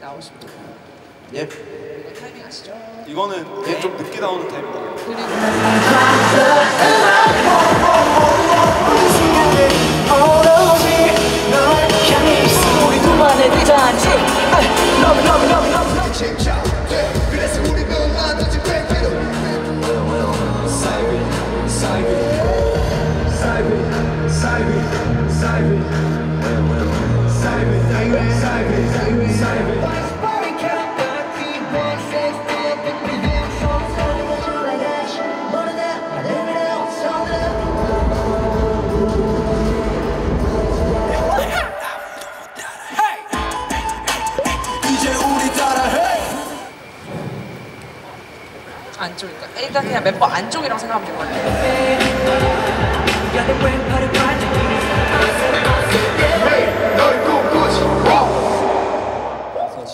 나오십니다. 예. 이거 타이밍 아시죠? 이거는 예, 좀 늦게 나오는 타입이에요. 그리고 그냥 멤버 안쪽이라고 생각하면 될 것 같아요.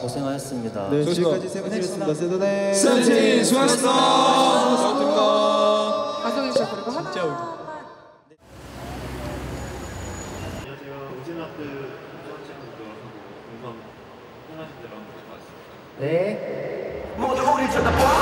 고생하셨습니다. 네, 지금까지 세븐틴이었습니다. 세븐틴. 세븐틴 수고하셨습니다. 박성희 씨 그리고 하나. 안녕하세요. 우진학교 수험생분들 공감 편하신 대로 한번 해봤습니다. 모두 우리 쳐다봐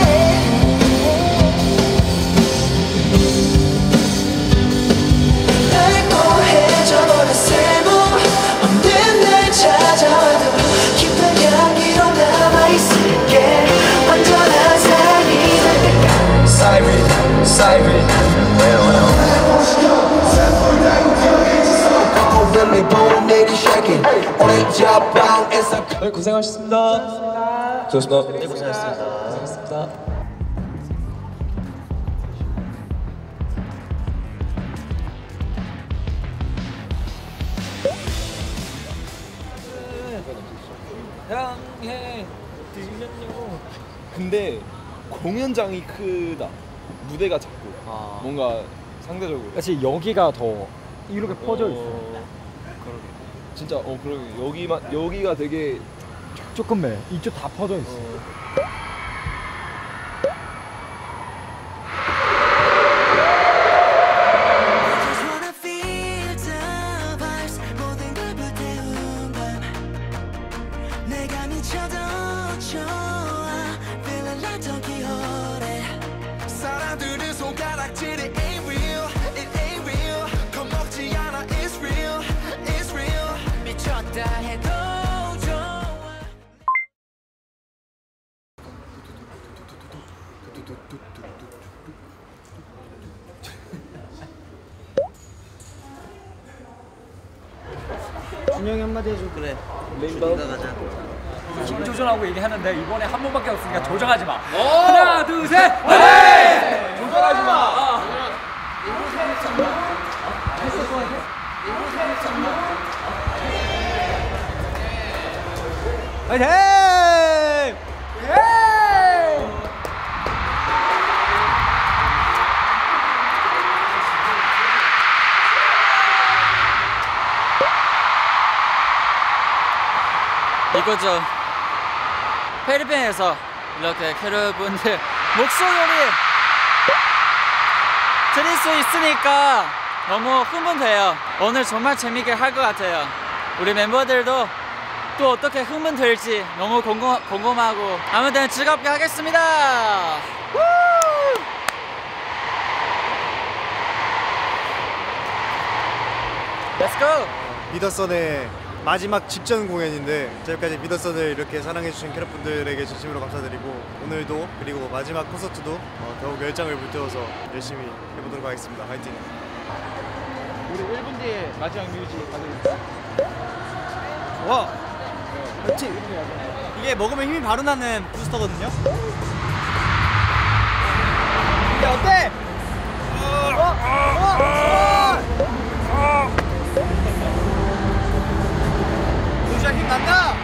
네, 고생하셨습니다. 좋습니다. 네, 고생하셨습니다. 고생하셨습니다. 향해 들렸요. 근데 공연장이 크다. 무대가 작고 아. 뭔가 상대적으로 사실 여기가 더 이렇게 퍼져 있어. 그러게. 진짜 어 그러게 여기만 여기가 되게 조금 매. 이쪽 다 퍼져 있어. Wanna feel the 준영이 한마디 해줘. 그래. 메인바 가자. 힘 조절하고 얘기하는데 이번에 한 번밖에 없으니까 조정하지 마. 하나, 둘, 셋. 네! 조절하지 마. 화이팅! 이거죠. 필리핀에서 이렇게 캐롤분들 목소리 들을 수 있으니까 너무 흥분돼요. 오늘 정말 재밌게 할 것 같아요. 우리 멤버들도 또 어떻게 흥분될지 너무 궁금, 궁금하고 아무튼 즐겁게 하겠습니다. 우! Let's go! 미더선의 마지막 직전 공연인데 저희까지 미더선을 이렇게 사랑해주신 캐럿분들에게 진심으로 감사드리고 오늘도 그리고 마지막 콘서트도 어, 더욱 열정을 불태워서 열심히 해보도록 하겠습니다. 화이팅! 우리 1분 뒤에 마지막 뮤직 가져올게요. 와! 그렇지! 이게 먹으면 힘이 바로 나는 부스터거든요? 이게 어때? 진 짜힘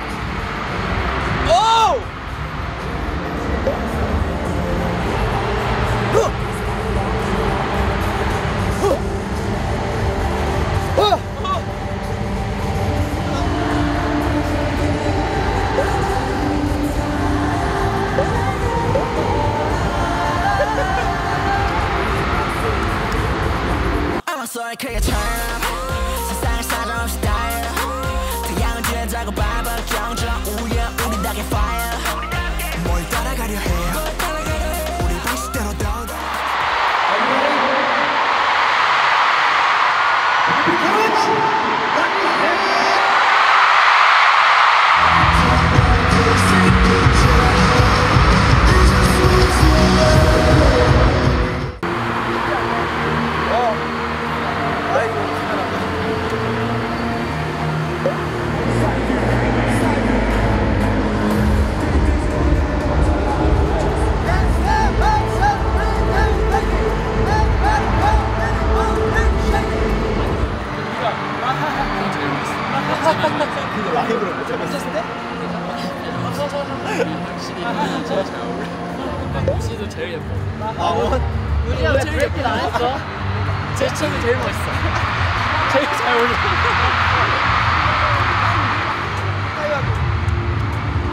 씨도 제일 예뻐. 아, 원. 우리가 제일 예쁘안 했어? 제 춤이 제일 멋있어. 제일 잘 어울려.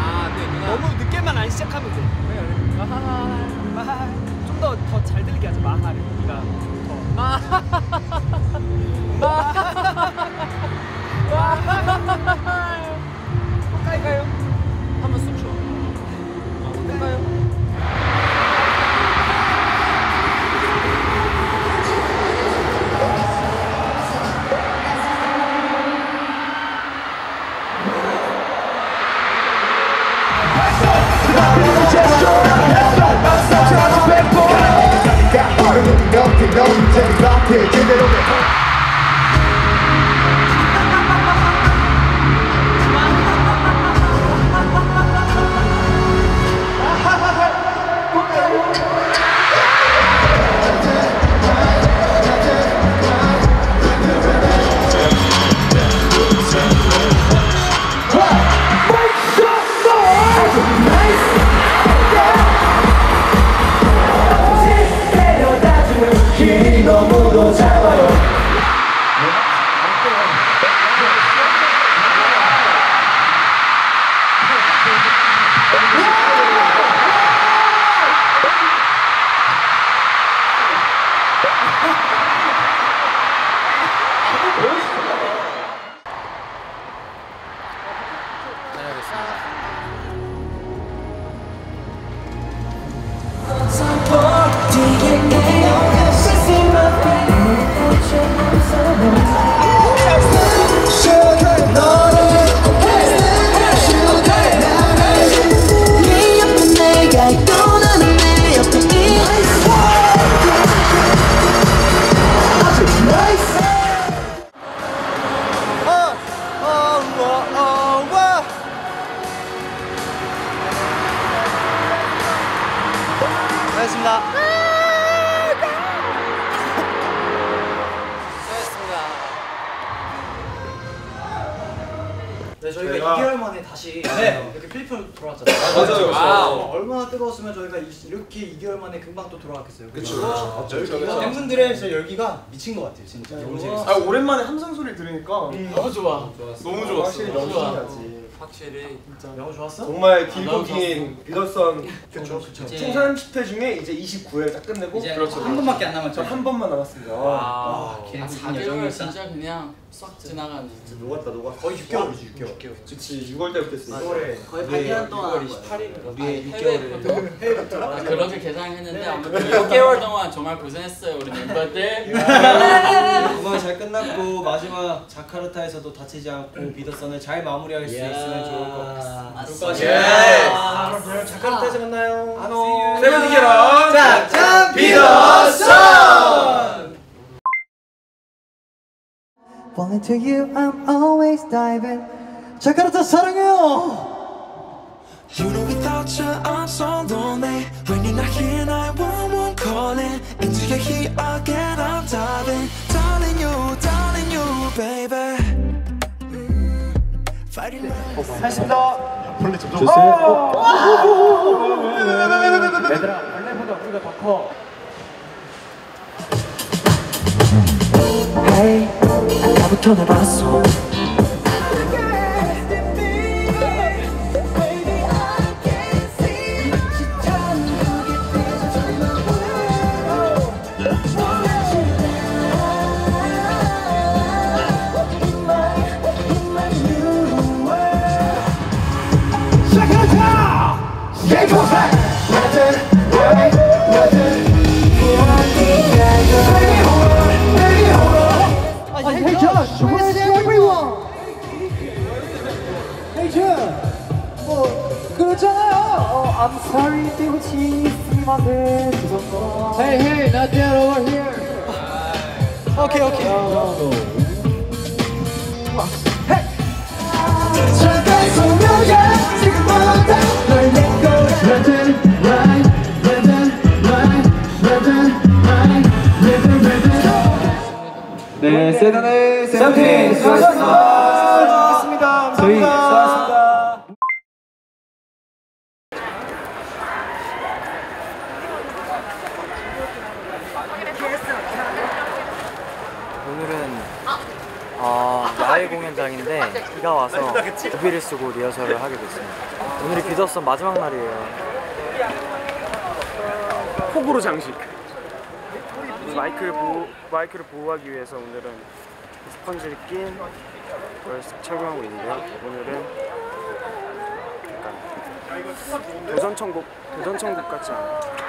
아, 네, 누나. 너무 늦게만 안 시작하면 돼. 좀더 더 잘 들리게 하자 마하를 우리가 더. 가까이 가요. rocket, yo, you take it over. 와우. 어, 얼마나 뜨거웠으면 저희가 이- 이렇게 2개월 만에 금방 또 돌아왔겠어요. 그쵸. 팬분들의 진짜 열기가 미친 것 같아요, 진짜. 너무 재밌어요. 아 오랜만에 함성 소리 들으니까 너무 좋아. 너무 좋았어. 확실히 너무 너무 좋아. 좋았지. 확실히. 영어 좋았어? 정말 아, 길고 긴 BE THE SUN 그쵸, 그쵸. 총 30회 중에 이제 29회 딱 끝내고 이제 그렇죠. 한 번밖에 안 남았죠. 한 번만 남았습니다. 와. 와, 아, 긴 4개월 여정이었다. 진짜 그냥 싹 지나가네. 진짜 녹았다 녹았어. 거의 6개월이지, 6개월. 그치 6월 때부터 했으니까. 거의 8개월 동안 28일. 우리의 해외부터 아, 그렇게 계산했는데 아무튼 6개월 동안 정말 고생했어요 우리 멤버들. 마지막 자카르타에서도 다치지 않고 비더선을 잘 마무리할 수 있으면 좋을 것 같습니다. 예. 아, 그럼 저희 자카르타에서 만나요. 안녕. 세븐틴 캐런. 짠! 비더선. Falling to you, I'm always diving. 자카르타 사랑해요. You know without you I'm so lonely When you're not here 911 calling Into your heat again I'm diving darling you baby Mm, Fighting Hey, 아까부터 날 봤어 마지막에 죽었어 Hey hey not there over here 오케이 오케이 잠깐 소녀야 지금부터 널내 거야 네, 세단의 세븐틴 수고하셨습니다. 수고하셨습니다. 저희 수고하셨습니다. 오늘은 어, 야외 공연장인데 비가 와서 우비를 쓰고 리허설을 하게 됐습니다. 오늘이 비더선 마지막 날이에요. 폭우로 장식. 마이크를 보호, 마이크를 보호하기 위해서 오늘은 스펀지를 낀 걸 착용하고 있는데요. 오늘은 약간 도전 천국 도전 천국 같지 않아요.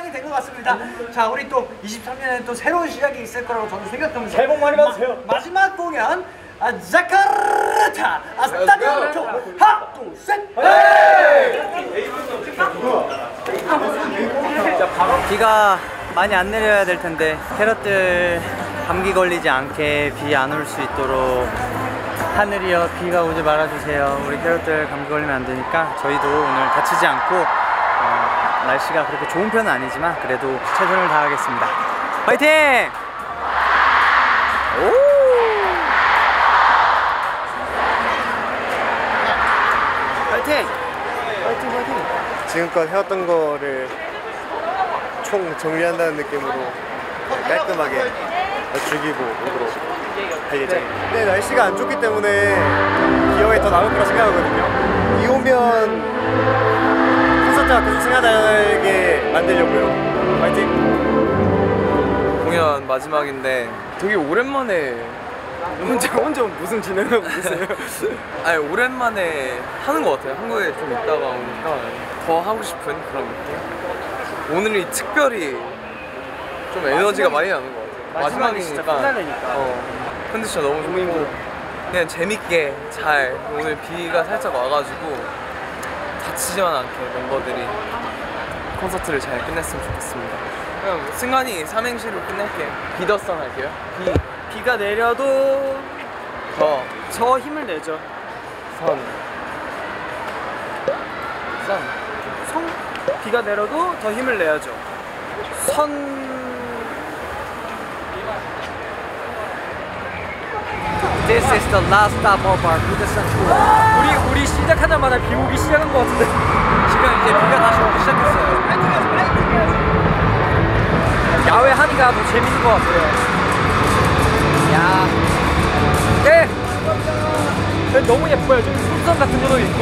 태양이 된 것 같습니다. 자 우리 또 23년에 또 새로운 시작이 있을 거라고 저는 생각합니다. 새해 복 많이 받으세요. 마, 지막 공연 아, 자카르타 아 스타디오 하나 둘셋 비가 많이 안 내려야 될 텐데 캐럿들 감기 걸리지 않게 비 안 올 수 있도록 하늘이여 비가 오지 말아주세요. 우리 캐럿들 감기 걸리면 안 되니까 저희도 오늘 다치지 않고 어, 날씨가 그렇게 좋은 편은 아니지만 그래도 최선을 다하겠습니다. 파이팅! 오! 파이팅! 파이팅 파이팅! 지금껏 해왔던 거를 총 정리한다는 느낌으로 깔끔하게 죽이고 오도록 할 예정입니다. 근데 날씨가 안 좋기 때문에 기억에 더 남을 거라 생각하거든요. 비 오면 콘서트가 계속 생각나게 만들려고요. 파이팅! 공연 마지막인데 되게 오랜만에 혼자 혼자 무슨 진행하고 계세요? 아니 오랜만에 하는 것 같아요. 한국에 좀 있다가 오니까 더 하고 싶은 그런 느낌. 오늘이 특별히 좀 에너지가 많이 나는 것 같아요. 마지막이 진짜. 끝나니까. 어, 컨디션 너무 좋고 그냥 재밌게 잘 오늘 비가 살짝 와가지고 다치지만 않게 멤버들이 콘서트를 잘 끝냈으면 좋겠습니다. 그냥 승관이 삼행시로 끝낼게요. 비더선 할게요. 비, 비가 내려도 더, 저 힘을 내죠. 선, 선. 성 비가 내려도 더 힘을 내야죠. 선 This is the last stop of our Budasan tour. 우리 우리 시작하자마자 비 오기 시작한 것 같은데 지금 이제 비가 다시 오기 시작했어요. 야외 하니까 더 재밌는 것 같아요. 야, 네. 네, 너무 예뻐요. 좀 풍선 같은 것도 있고.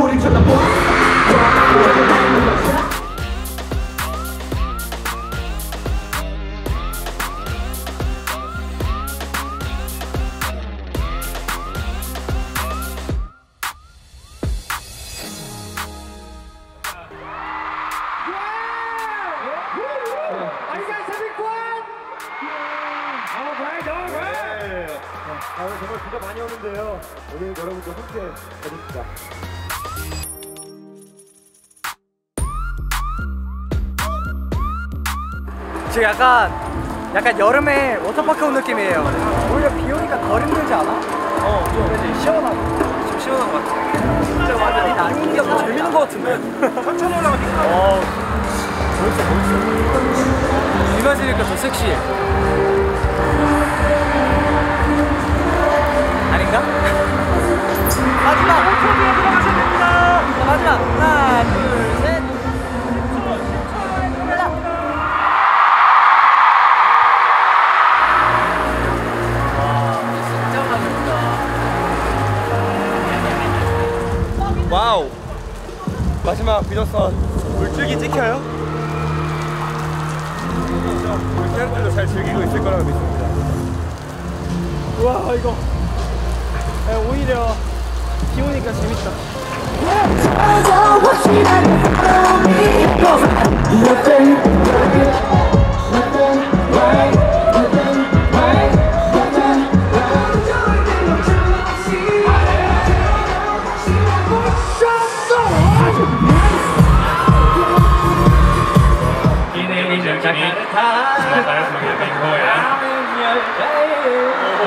우리 쳐다봐 오늘 정말 비가 많이 오는데요. 오늘 여러분들 함께 해줍시다. 지금 약간 약간 여름에 워터파크 온 느낌이에요. 오히려 비 오니까 덜 힘들지 않아? 어, 좀 그지 시원하고 좀 시원한 것 같아. 진짜 완전히 난이가 더 재밌는 것 같은데. 천천히 올라가니까. 어, 멋있어, 멋있어. 비 맞으니까 더 섹시해. 아닌가? 마지막 5초 뒤에 들어가셔야 됩니다. 마지막 하나 둘 마지막 비더선 물줄기 찍혀요? 우리 캐럿들도 잘 즐기고 있을 거라고 믿습니다. 와 이거. 야, 오히려 비 오니까 재밌다 야,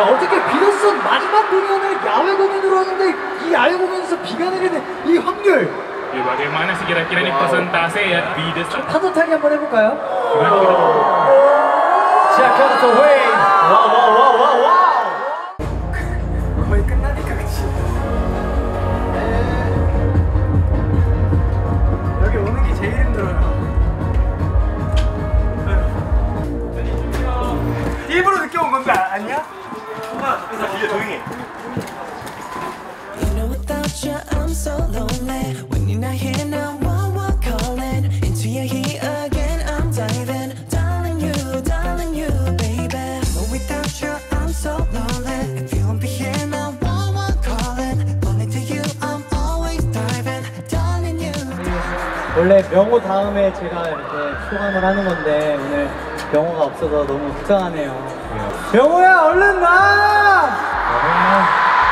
어떻게 비더슨 마지막 공연을 야외 공연으로 하는데 이 야외 공연에서 비가 내리는 이 확률 Bagaimana sih kira-kira nih persentase ya di desa? 파도 타기 한번 해볼까요? 시작부터 웨이 온 건데 아니야? 이게 조용히 You know without you I'm so lonely When you're not here now one one calling Into your heat again I'm diving Darling you, darling you baby But without you I'm so lonely If you won't be here now one one calling Only to you I'm always diving Darling you 원래 명호 다음에 제가 이렇게 소감을 하는 건데 오늘 명호가 없어서 너무 속상하네요. 명호야 얼른 나!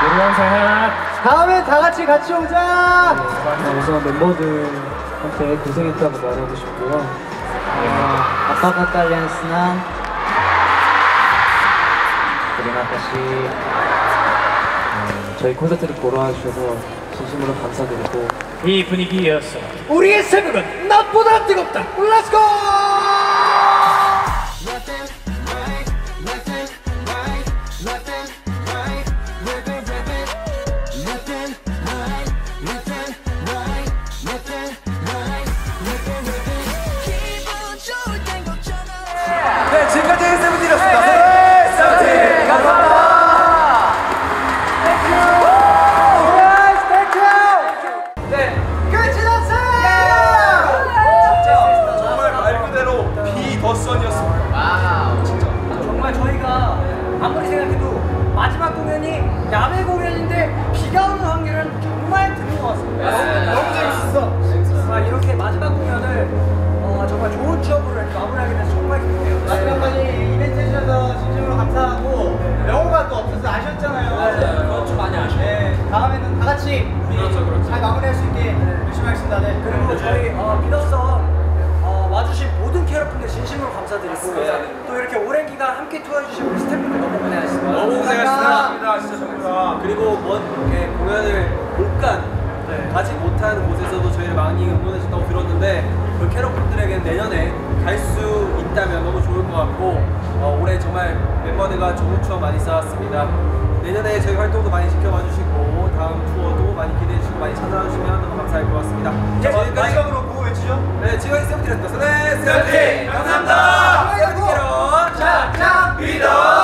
Buruan sehat. 다음에 다 같이 같이 오자. 우선 멤버들한테 고생했다고 말하고 싶고요. 어, 아빠가 senang. terima kasih. 어, 저희 콘서트를 보러 와주셔서 진심으로 감사드리고 이 분위기였어. 우리의 새벽은 낮보다 뜨겁다 렛츠고 이번에가 좋은 추억 많이 쌓았습니다. 내년에 저희 활동도 많이 지켜봐 주시고 다음 투어도 많이 기대해 주시고 많이 찾아주시면 너무 감사할 것 같습니다. 예, 자, 마지막으로 보고 외치죠. 네, 지금까지 세븐틴이었습니다. 네, 세븐틴! 감사합니다! 세븐틴! 자, 자, 믿어!